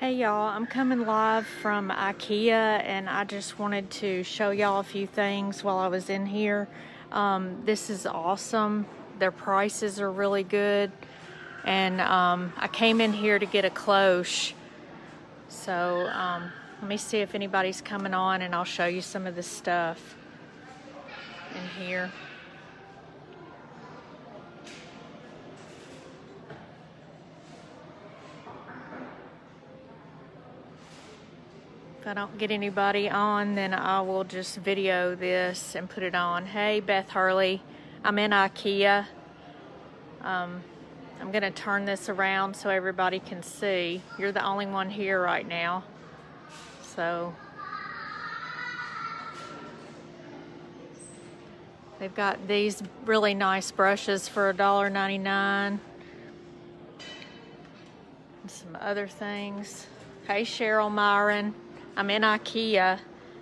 Hey y'all, I'm coming live from IKEA and I just wanted to show y'all a few things while I was in here. Um, this is awesome. Their prices are really good. And um, I came in here to get a cloche. So um, let me see if anybody's coming on and I'll show you some of the stuff in here. I don't get anybody on, then I will just video this and put it on. Hey, Beth Hurley, I'm in IKEA. Um, I'm gonna turn this around so everybody can see. You're the only one here right now. So, they've got these really nice brushes for $1.99. And some other things. Hey, Cheryl Myron. I'm in Ikea.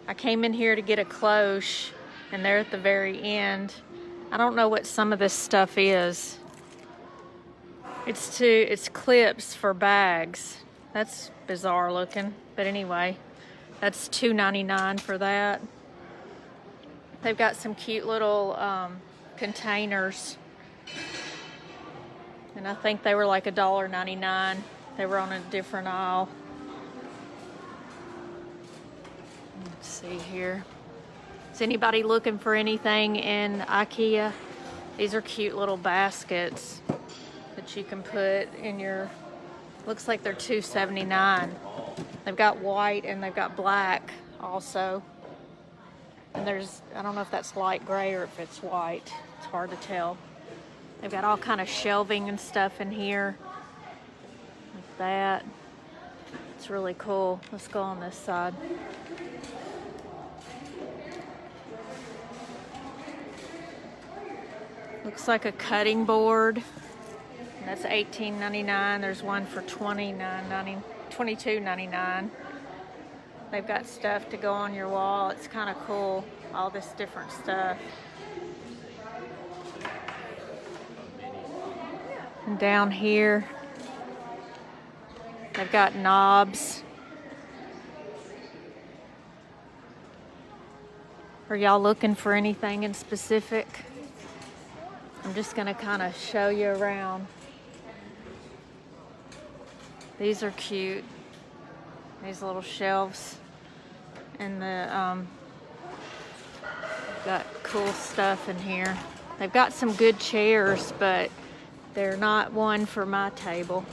I came in here to get a cloche and they're at the very end. I don't know what some of this stuff is. It's to it's clips for bags. That's bizarre looking, but anyway, that's $2.99 for that. They've got some cute little um, containers, and I think they were like $1.99. They were on a different aisle. Let's see here. Is anybody looking for anything in Ikea? These are cute little baskets that you can put in your, looks like they're $2.79. They've got white and they've got black also. And there's, I don't know if that's light gray or if it's white. It's hard to tell. They've got all kind of shelving and stuff in here. Like that. Really cool. Let's go on this side. Looks like a cutting board. That's $18.99. There's one for $29.99, $22.99. They've got stuff to go on your wall. It's kind of cool, all this different stuff. And down here, they've got knobs. Are y'all looking for anything in specific? I'm just gonna kind of show you around. These are cute. These little shelves. And the, um, got cool stuff in here. They've got some good chairs, but they're not one for my table.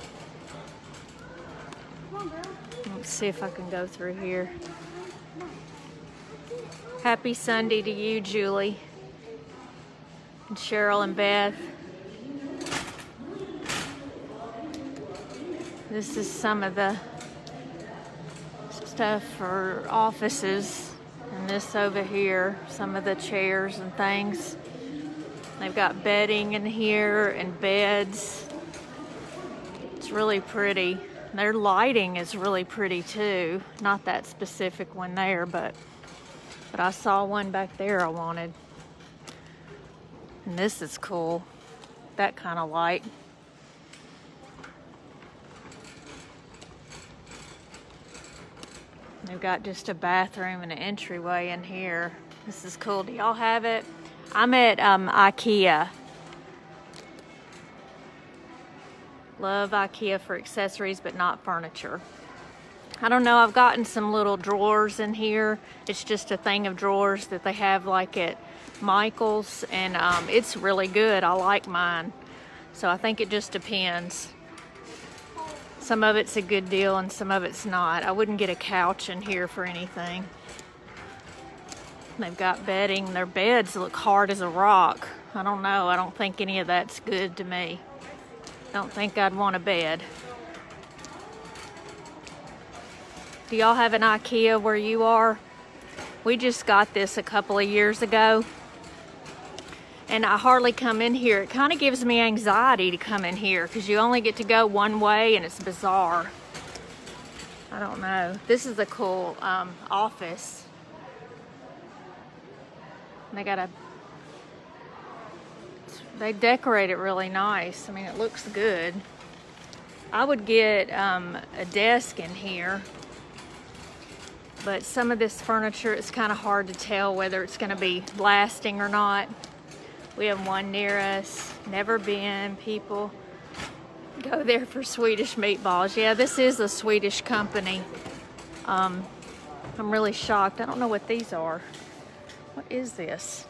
Let's see if I can go through here. Happy Sunday to you, Julie and Cheryl and Beth. This is some of the stuff for offices and this over here, some of the chairs and things. They've got bedding in here and beds. It's really pretty. Their lighting is really pretty too. Not that specific one there, but but I saw one back there I wanted. And this is cool. That kind of light. They've got just a bathroom and an entryway in here. This is cool. Do y'all have it? I'm at um, Ikea. Love Ikea for accessories, but not furniture. I don't know, I've gotten some little drawers in here. It's just a thing of drawers that they have like at Michael's, and um, it's really good. I like mine. So I think it just depends. Some of it's a good deal and some of it's not. I wouldn't get a couch in here for anything. They've got bedding. Their beds look hard as a rock. I don't know. I don't think any of that's good to me. Don't think I'd want a bed. Do y'all have an Ikea where you are? We just got this a couple of years ago and I hardly come in here. It kind of gives me anxiety to come in here because you only get to go one way and it's bizarre. I don't know. This is a cool um, office. They got a, they decorate it really nice. I mean, it looks good. I would get um, a desk in here, but some of this furniture, it's kind of hard to tell whether it's gonna be lasting or not. We have one near us, never been, people go there for Swedish meatballs. Yeah, this is a Swedish company. Um, I'm really shocked. I don't know what these are. What is this?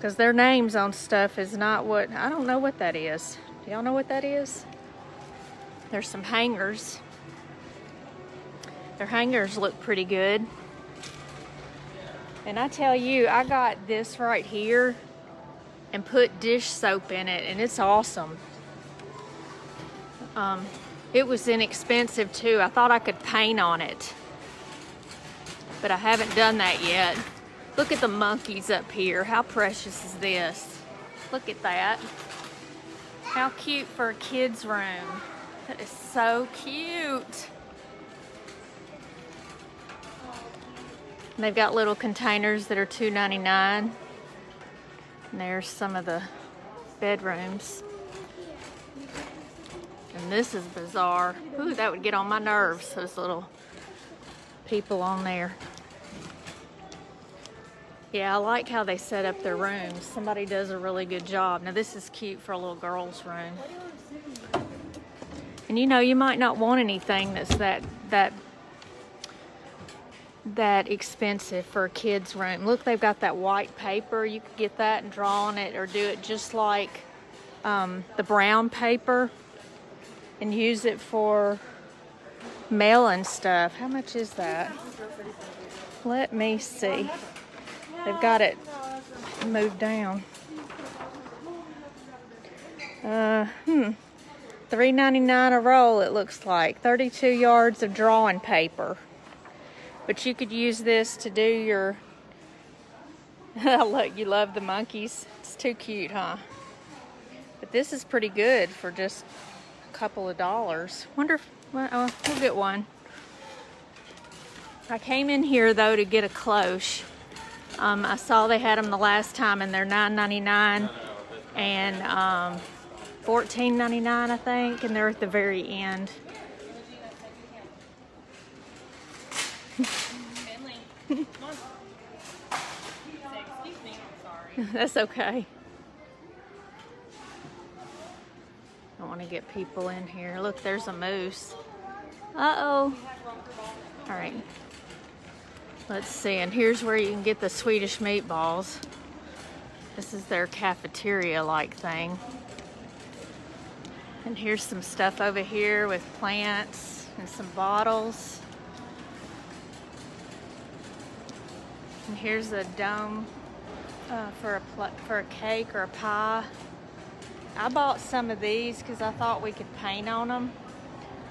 Because their names on stuff is not what, I don't know what that is. Do y'all know what that is? There's some hangers. Their hangers look pretty good. And I tell you, I got this right here and put dish soap in it and it's awesome. Um, it was inexpensive too. I thought I could paint on it, but I haven't done that yet. Look at the monkeys up here. How precious is this? Look at that. How cute for a kid's room. That is so cute. And they've got little containers that are $2.99. And there's some of the bedrooms. And this is bizarre. Ooh, that would get on my nerves, those little people on there. Yeah, I like how they set up their rooms. Somebody does a really good job. Now this is cute for a little girl's room. And you know, you might not want anything that's that that that expensive for a kid's room. Look, they've got that white paper. You could get that and draw on it or do it just like um, the brown paper and use it for mail and stuff. How much is that? Let me see. They've got it moved down. Uh, hmm. $3.99 a roll, it looks like. 32 yards of drawing paper. But you could use this to do your... Look, you love the monkeys. It's too cute, huh? But this is pretty good for just a couple of dollars. Wonder if... Well, oh, we'll get one. I came in here, though, to get a cloche. Um, I saw they had them the last time and they're $9.99 and um, $14.99 I think and they're at the very end. That's okay. I want to get people in here. Look, there's a moose. Uh-oh. All right. Let's see, and here's where you can get the Swedish meatballs. This is their cafeteria-like thing. And here's some stuff over here with plants and some bottles. And here's a dome uh, for a for a cake or a pie. I bought some of these because I thought we could paint on them.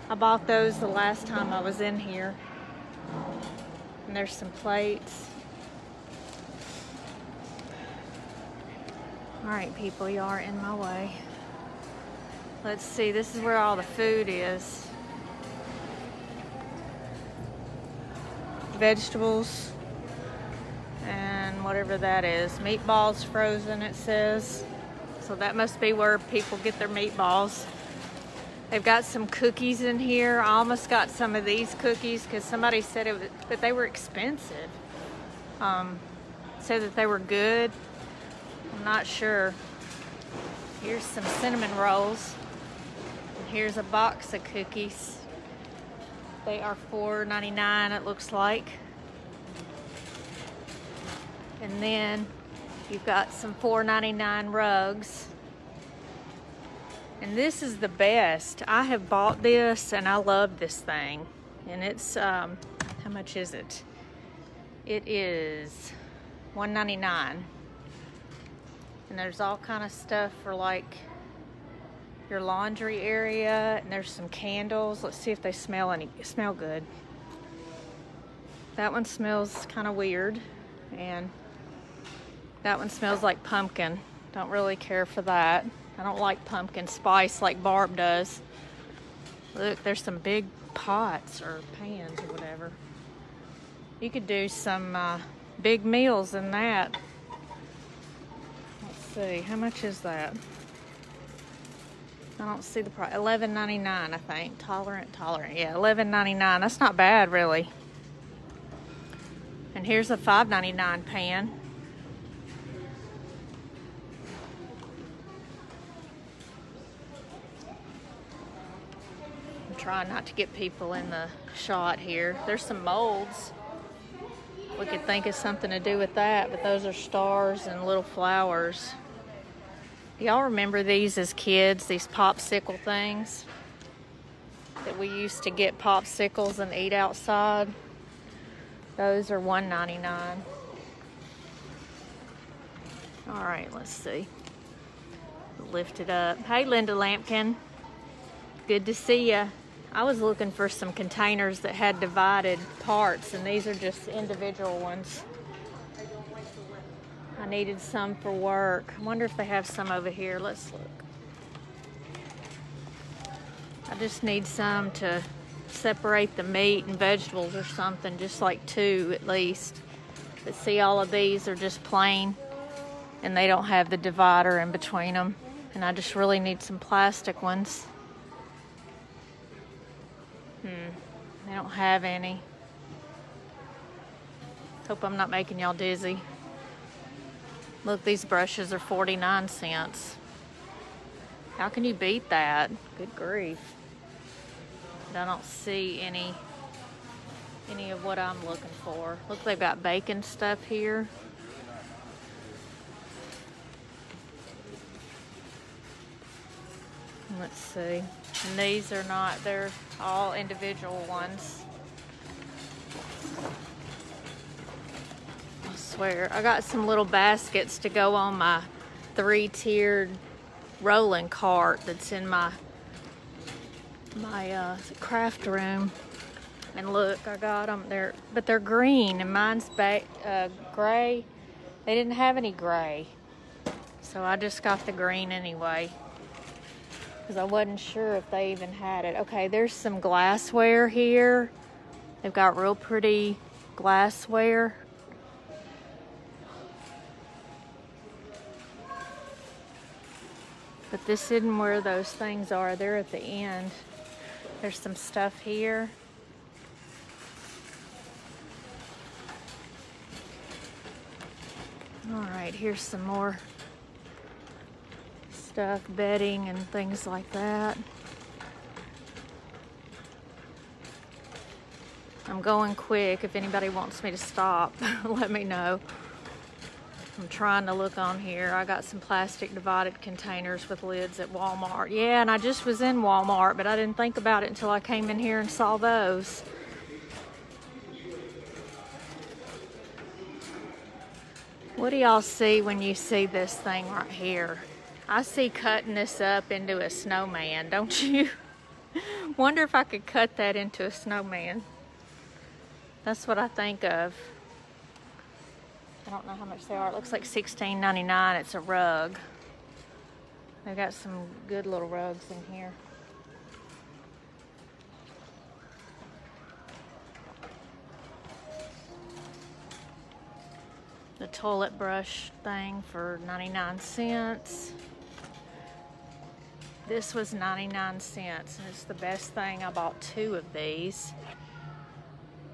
I bought those the last time I was in here. And there's some plates. All right, people, you are in my way. Let's see, this is where all the food is. Vegetables and whatever that is. Meatballs frozen, it says. So that must be where people get their meatballs. They've got some cookies in here. I almost got some of these cookies because somebody said it was, but they were expensive. Um, said that they were good. I'm not sure. Here's some cinnamon rolls. Here's a box of cookies. They are $4.99 it looks like. And then you've got some $4.99 rugs. And this is the best. I have bought this and I love this thing. And it's, um, how much is it? It is $1.99. And there's all kind of stuff for like your laundry area. And there's some candles. Let's see if they smell any, smell good. That one smells kind of weird. And that one smells like pumpkin. Don't really care for that. I don't like pumpkin spice like Barb does. Look, there's some big pots or pans or whatever. You could do some uh, big meals in that. Let's see, how much is that? I don't see the price. Eleven ninety nine, I think. Tolerant, tolerant. Yeah, eleven ninety nine. That's not bad, really. And here's a five ninety nine pan. Trying not to get people in the shot here. There's some molds. We could think of something to do with that, but those are stars and little flowers. Y'all remember these as kids, these popsicle things? That we used to get popsicles and eat outside. Those are $1.99. All right, let's see. Lift it up. Hey, Linda Lampkin. Good to see you. I was looking for some containers that had divided parts, and these are just individual ones. I needed some for work. I wonder if they have some over here. Let's look. I just need some to separate the meat and vegetables or something, just like two at least. But see, all of these are just plain and they don't have the divider in between them. And I just really need some plastic ones. Hmm, they don't have any. Hope I'm not making y'all dizzy. Look, these brushes are 49 cents. How can you beat that? Good grief. I don't see any any of what I'm looking for. Look, they've got bacon stuff here. Let's see. And these are not, they're all individual ones. I swear. I got some little baskets to go on my three-tiered rolling cart that's in my my uh, craft room. And look, I got them there, but they're green and mine's uh, gray. They didn't have any gray. So I just got the green anyway. Because I wasn't sure if they even had it. Okay, there's some glassware here. They've got real pretty glassware. But this isn't where those things are. They're at the end. There's some stuff here. All right, here's some more stuff, bedding and things like that. I'm going quick. If anybody wants me to stop, let me know. I'm trying to look on here. I got some plastic divided containers with lids at Walmart. Yeah, and I just was in Walmart, but I didn't think about it until I came in here and saw those. What do y'all see when you see this thing right here? I see cutting this up into a snowman, don't you? Wonder if I could cut that into a snowman. That's what I think of. I don't know how much they are. It looks like $16.99. It's a rug. They've got some good little rugs in here. The toilet brush thing for 99 cents. This was 99 cents and it's the best thing. I bought two of these.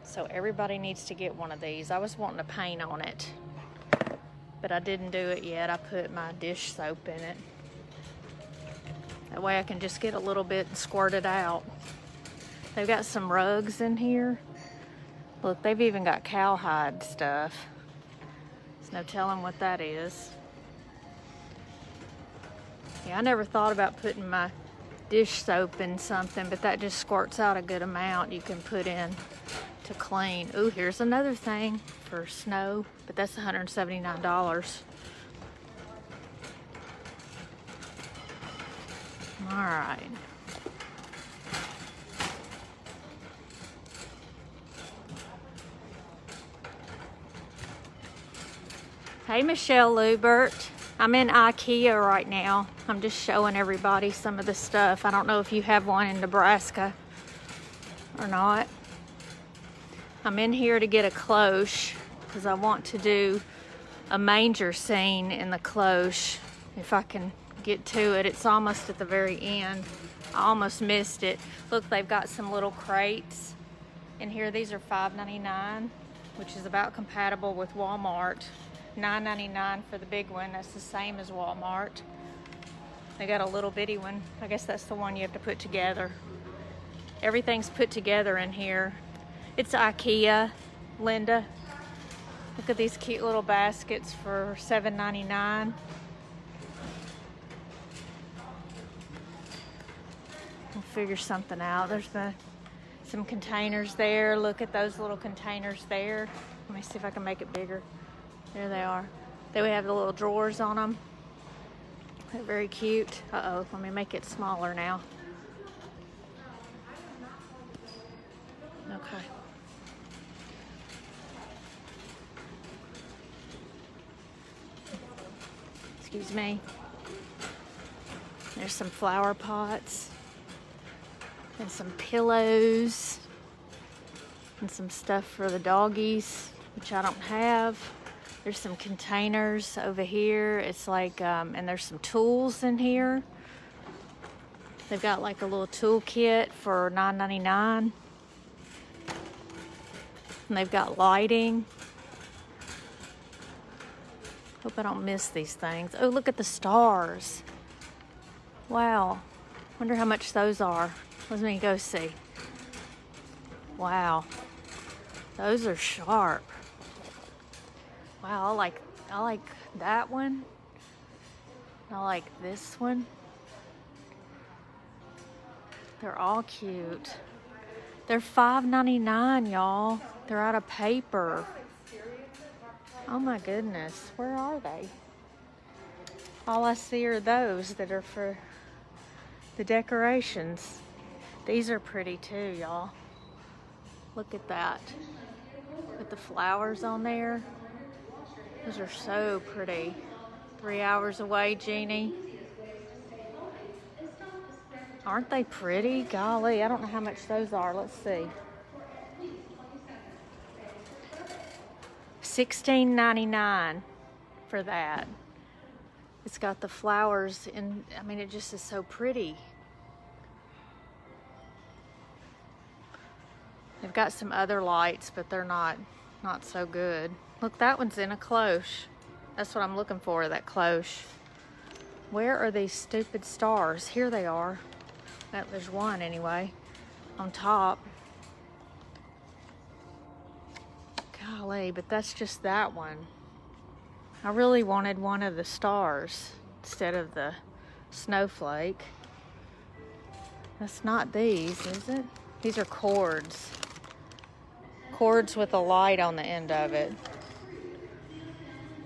So everybody needs to get one of these. I was wanting to paint on it but I didn't do it yet. I put my dish soap in it. That way I can just get a little bit and squirt it out. They've got some rugs in here. Look, they've even got cowhide stuff. There's no telling what that is. Yeah, I never thought about putting my dish soap in something, but that just squirts out a good amount you can put in to clean. Ooh, here's another thing for snow, but that's $179. All right. Hey, Michelle Lubert. I'm in Ikea right now. I'm just showing everybody some of the stuff. I don't know if you have one in Nebraska or not. I'm in here to get a cloche because I want to do a manger scene in the cloche if I can get to it. It's almost at the very end. I almost missed it. Look, they've got some little crates in here. These are $5.99, which is about compatible with Walmart. $9.99 for the big one. That's the same as Walmart. They got a little bitty one. I guess that's the one you have to put together. Everything's put together in here. It's Ikea, Linda. Look at these cute little baskets for $7.99. We'll figure something out. There's the, some containers there. Look at those little containers there. Let me see if I can make it bigger. There they are. They have the little drawers on them. They're very cute. Uh-oh, let me make it smaller now. Okay. Excuse me. There's some flower pots and some pillows and some stuff for the doggies, which I don't have. There's some containers over here. It's like, um, and there's some tools in here. They've got like a little tool kit for $9.99. And they've got lighting. Hope I don't miss these things. Oh, look at the stars. Wow. Wonder how much those are. Let me go see. Wow. Those are sharp. Wow, I like I like that one. I like this one. They're all cute. They're $5.99, y'all. They're out of paper. Oh my goodness, where are they? All I see are those that are for the decorations. These are pretty too, y'all. Look at that. With the flowers on there. Those are so pretty. Three hours away, Jeannie. Aren't they pretty? Golly, I don't know how much those are. Let's see. $16.99 for that. It's got the flowers and I mean it just is so pretty. They've got some other lights, but they're not not so good. Look, that one's in a cloche. That's what I'm looking for, that cloche. Where are these stupid stars? Here they are. That, there's one anyway, on top. Golly, but that's just that one. I really wanted one of the stars instead of the snowflake. That's not these, is it? These are cords. Cords with a light on the end of it.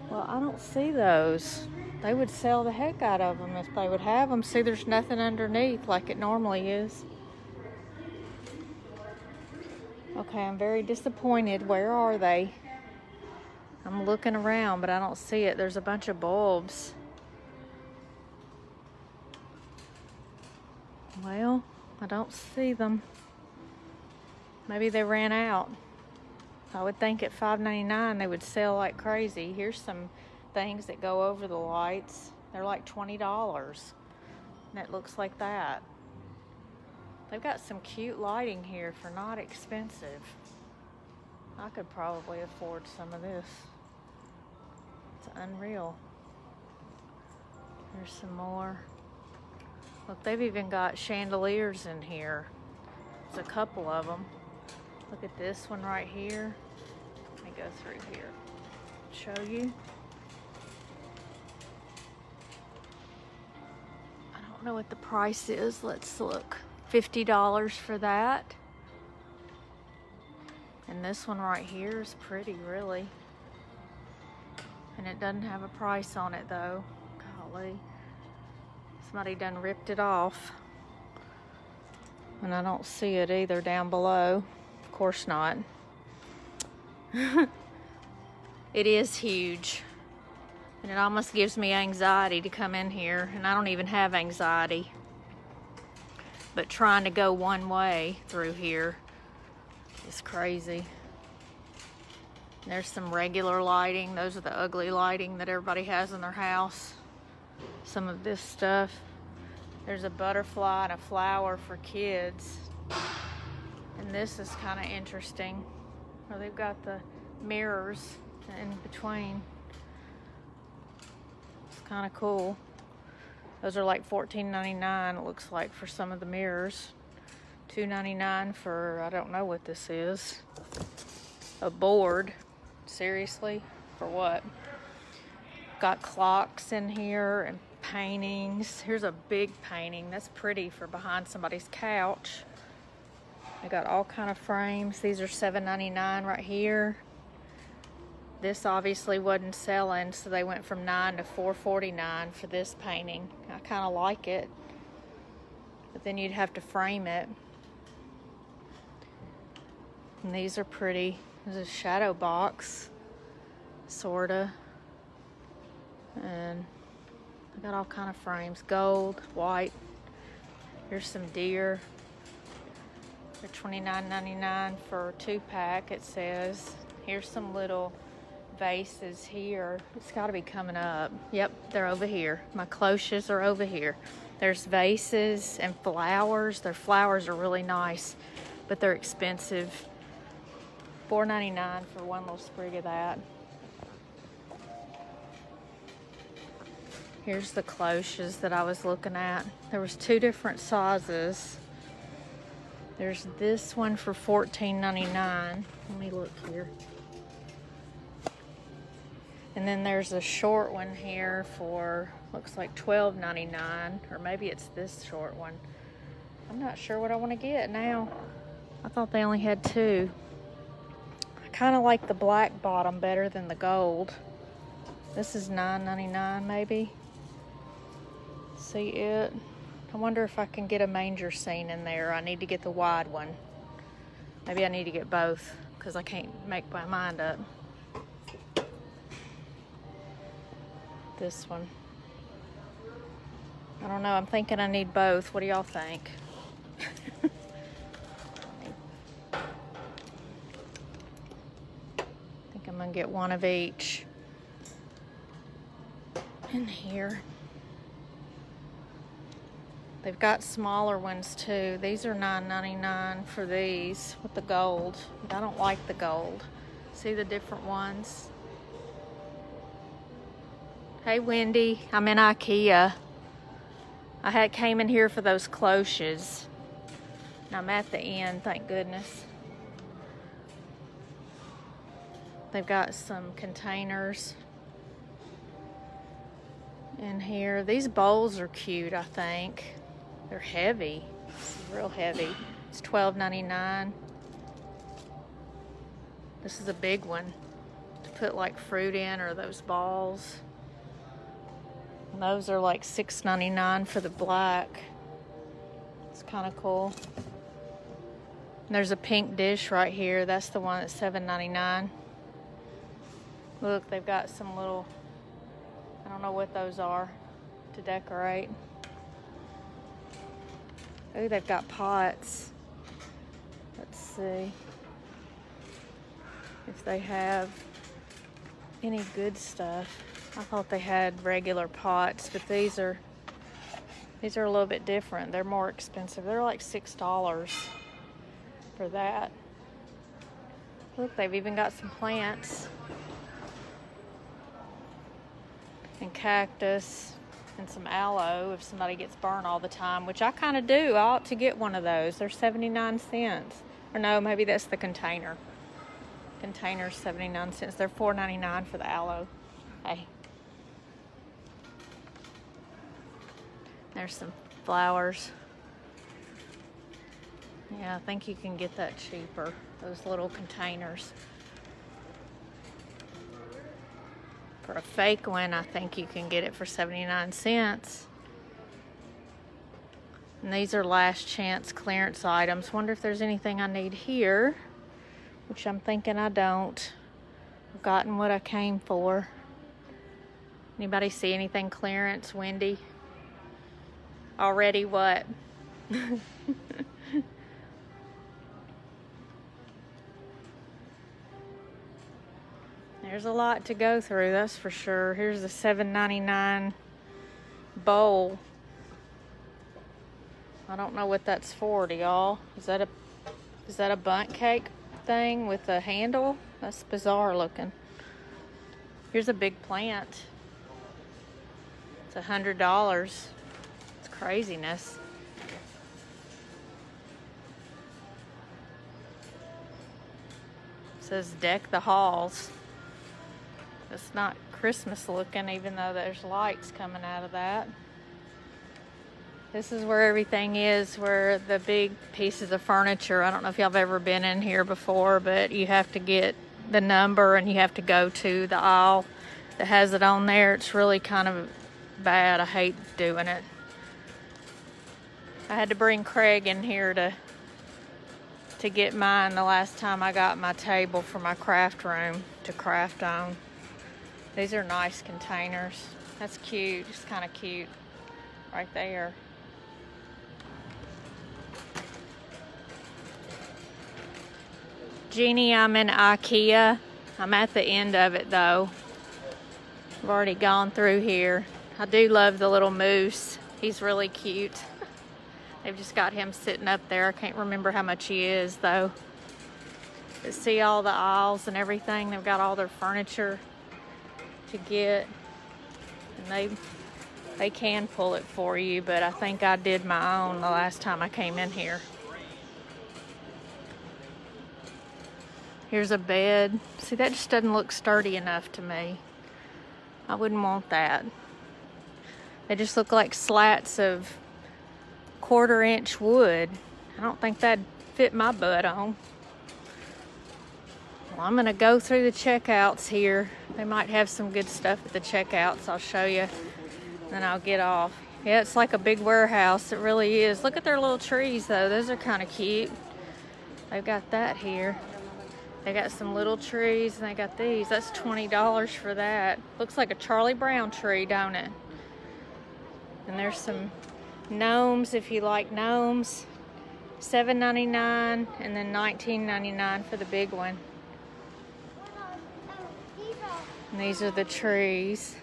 Well, I don't see those. They would sell the heck out of them if they would have them. See, there's nothing underneath like it normally is. Okay, I'm very disappointed. Where are they? I'm looking around, but I don't see it. There's a bunch of bulbs. Well, I don't see them. Maybe they ran out. I would think at $5.99 they would sell like crazy. Here's some things that go over the lights. They're like $20. And it looks like that. They've got some cute lighting here for not expensive. I could probably afford some of this. It's unreal. There's some more. Look, they've even got chandeliers in here. There's a couple of them. Look at this one right here. Let me go through here. Show you. I don't know what the price is. Let's look. $50 for that. And this one right here is pretty, really. And it doesn't have a price on it, though. Golly. Somebody done ripped it off. And I don't see it either down below. Course not. it is huge. And it almost gives me anxiety to come in here. And I don't even have anxiety but trying to go one way through here is crazy. There's some regular lighting. Those are the ugly lighting that everybody has in their house. some of this stuff. There's a butterfly and a flower for kids. And this is kind of interesting. Where they've got the mirrors in between. It's kind of cool. Those are like $14.99 it looks like for some of the mirrors. $2.99 for, I don't know what this is. A board. Seriously? For what? Got clocks in here and paintings. Here's a big painting. That's pretty for behind somebody's couch. I got all kind of frames. These are $7.99 right here. This obviously wasn't selling, so they went from 9 to 4.49 for this painting. I kind of like it. But then you'd have to frame it. And these are pretty. There's a shadow box, sorta. And I got all kind of frames, gold, white. Here's some deer. They're $29.99 for two pack, it says. Here's some little vases here. It's got to be coming up. Yep, they're over here. My cloches are over here. There's vases and flowers. Their flowers are really nice, but they're expensive. $4.99 for one little sprig of that. Here's the cloches that I was looking at. There was two different sizes. There's this one for $14.99. Let me look here. And then there's a short one here for, looks like $12.99. Or maybe it's this short one. I'm not sure what I want to get now. I thought they only had two. I kind of like the black bottom better than the gold. This is $9.99 maybe. See it? I wonder if I can get a manger scene in there. I need to get the wide one. Maybe I need to get both because I can't make my mind up. This one. I don't know. I'm thinking I need both. What do y'all think? I think I'm going to get one of each in here. They've got smaller ones too. These are $9.99 for these with the gold. I don't like the gold. See the different ones? Hey Wendy, I'm in Ikea. I had came in here for those cloches. And I'm at the end, thank goodness. They've got some containers in here. These bowls are cute, I think. They're heavy. real heavy. It's $12.99. This is a big one to put like fruit in or those balls. And those are like $6.99 for the black. It's kind of cool. And there's a pink dish right here. That's the one that's $7.99. Look, they've got some little, I don't know what those are to decorate. Oh, they've got pots. Let's see if they have any good stuff. I thought they had regular pots, but these are these are a little bit different. They're more expensive. They're like six dollars for that. Look, they've even got some plants and cactus and some aloe if somebody gets burned all the time, which I kind of do. I ought to get one of those. They're 79 cents. Or no, maybe that's the container. Container's 79 cents. They're 4.99 for the aloe. Hey. There's some flowers. Yeah, I think you can get that cheaper. Those little containers. For a fake one, I think you can get it for 79 cents. And these are last chance clearance items. Wonder if there's anything I need here, which I'm thinking I don't. I've gotten what I came for. Anybody see anything clearance, Wendy? Already what? There's a lot to go through, that's for sure. Here's the $7.99 bowl. I don't know what that's for to y'all. Is that a is that a Bundt cake thing with a handle? That's bizarre looking. Here's a big plant. It's a hundred dollars. It's craziness. It says deck the halls. It's not Christmas looking even though there's lights coming out of that. This is where everything is, where the big pieces of furniture. I don't know if y'all have ever been in here before, but you have to get the number and you have to go to the aisle that has it on there. It's really kind of bad. I hate doing it. I had to bring Craig in here to to get mine the last time I got my table for my craft room to craft on. These are nice containers. That's cute, just kind of cute right there. Jeannie, I'm in Ikea. I'm at the end of it though. I've already gone through here. I do love the little moose. He's really cute. They've just got him sitting up there. I can't remember how much he is though. But see all the aisles and everything. They've got all their furniture to get. And they they can pull it for you, but I think I did my own the last time I came in here. Here's a bed. See, that just doesn't look sturdy enough to me. I wouldn't want that. They just look like slats of quarter inch wood. I don't think that'd fit my butt on. Well, I'm gonna go through the checkouts here. They might have some good stuff at the checkouts. I'll show you. Then I'll get off. Yeah, it's like a big warehouse. It really is. Look at their little trees though. Those are kind of cute. They've got that here. They got some little trees and they got these. That's $20 for that. Looks like a Charlie Brown tree, don't it? And there's some gnomes if you like gnomes. $7.99 and then $19.99 for the big one. These are the trees.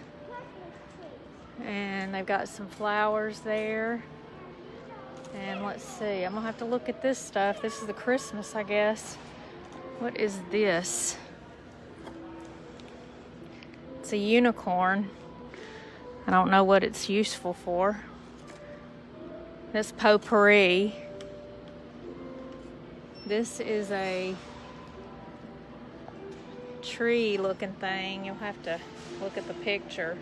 And they've got some flowers there. And let's see, I'm gonna have to look at this stuff. This is the Christmas, I guess. What is this? It's a unicorn. I don't know what it's useful for. This potpourri. This is a tree looking thing. You'll have to look at the picture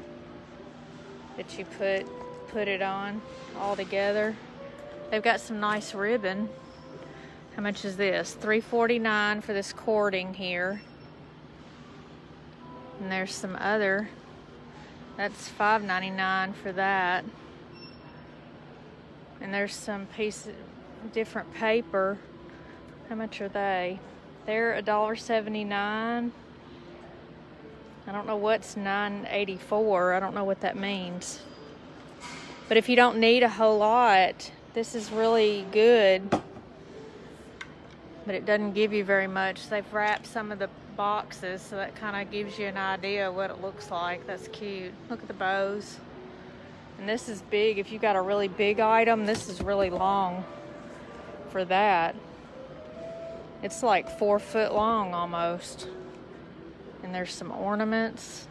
that you put put it on all together. They've got some nice ribbon. How much is this? $3.49 for this cording here. And there's some other. That's $5.99 for that. And there's some piece different paper. How much are they? They're $1.79. I don't know what's 984. I don't know what that means. But if you don't need a whole lot, this is really good but it doesn't give you very much. They've wrapped some of the boxes, so that kind of gives you an idea of what it looks like. That's cute. Look at the bows. And this is big. If you got a really big item, this is really long for that. It's like four foot long almost. And there's some ornaments.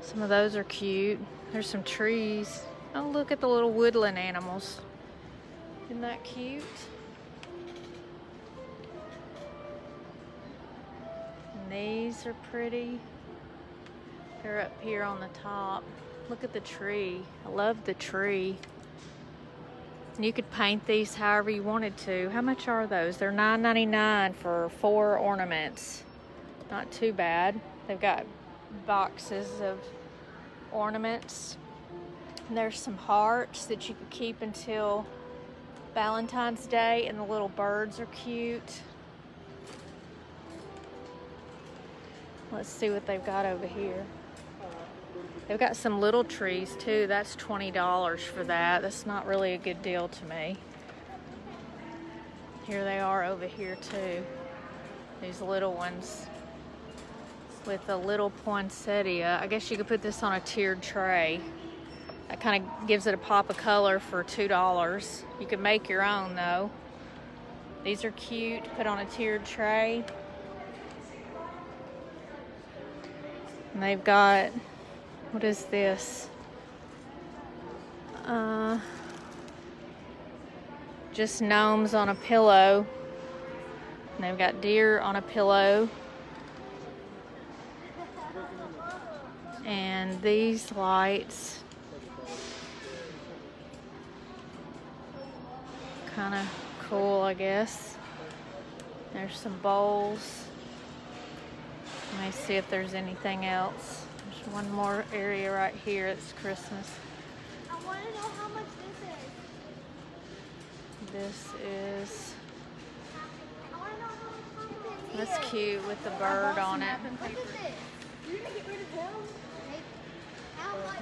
Some of those are cute. There's some trees. Oh, look at the little woodland animals. Isn't that cute? these are pretty. They're up here on the top. Look at the tree. I love the tree. And you could paint these however you wanted to. How much are those? They're $9.99 for four ornaments. Not too bad. They've got boxes of ornaments. There's some hearts that you could keep until Valentine's Day and the little birds are cute. Let's see what they've got over here. They've got some little trees too. That's $20 for that. That's not really a good deal to me. Here they are over here too. These little ones with a little poinsettia. I guess you could put this on a tiered tray. That kind of gives it a pop of color for $2. You can make your own though. These are cute, put on a tiered tray. And they've got, what is this? Uh, just gnomes on a pillow. And they've got deer on a pillow. And these lights kind of cool, I guess. There's some bowls. Let me see if there's anything else. There's one more area right here. It's Christmas. I want to know how much this is. This is, I want to know how much this is. that's cute with the bird on it.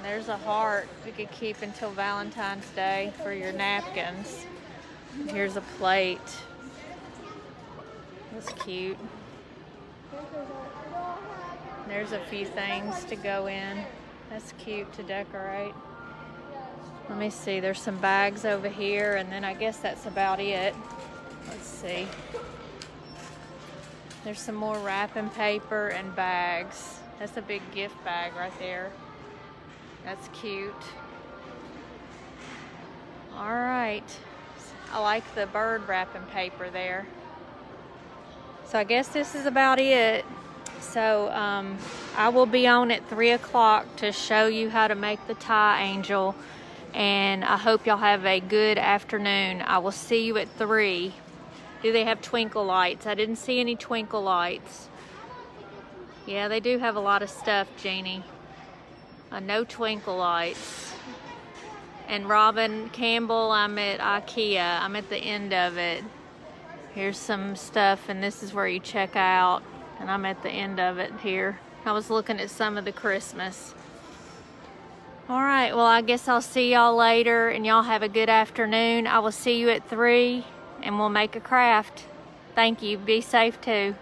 There's a heart we could keep until Valentine's Day for your napkins. Here's a plate. That's cute. There's a few things to go in. That's cute to decorate. Let me see, there's some bags over here, and then I guess that's about it. Let's see. There's some more wrapping paper and bags. That's a big gift bag right there. That's cute. All right. I like the bird wrapping paper there. So I guess this is about it. So um, I will be on at 3 o'clock to show you how to make the tie angel. And I hope y'all have a good afternoon. I will see you at 3. Do they have twinkle lights? I didn't see any twinkle lights. Yeah, they do have a lot of stuff, Jeannie. Uh, no twinkle lights. And Robin Campbell, I'm at IKEA. I'm at the end of it. Here's some stuff, and this is where you check out. And I'm at the end of it here. I was looking at some of the Christmas. All right, well, I guess I'll see y'all later, and y'all have a good afternoon. I will see you at 3, and we'll make a craft. Thank you. Be safe, too.